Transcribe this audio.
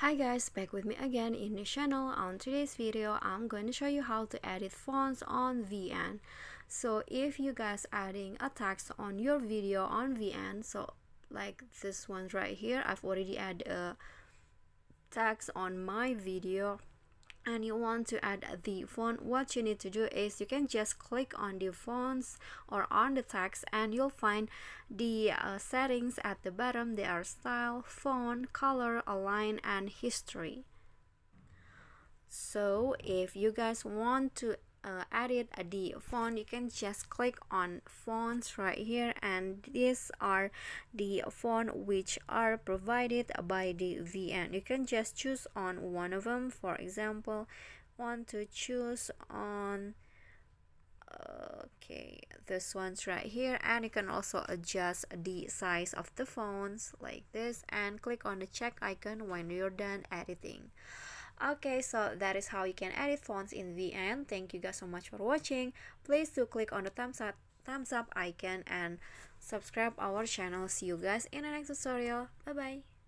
Hi guys, back with me again in the channel. On today's video, I'm going to show you how to edit fonts on VN. So if you guys adding a text on your video on VN, so like this one right here, I've already added a text on my video and you want to add the font what you need to do is you can just click on the fonts or on the text and you'll find the uh, settings at the bottom. They are style font color align and history. So if you guys want to uh, added the font you can just click on fonts right here and these are the font which are provided by the VN you can just choose on one of them. For example want to choose on okay this one's right here. And you can also adjust the size of the fonts like this and click on the check icon when you're done editing okay so that is how you can edit fonts in VN thank you guys so much for watching. Please do click on the thumbs up thumbs up icon and subscribe our channel. See you guys in the next tutorial. Bye bye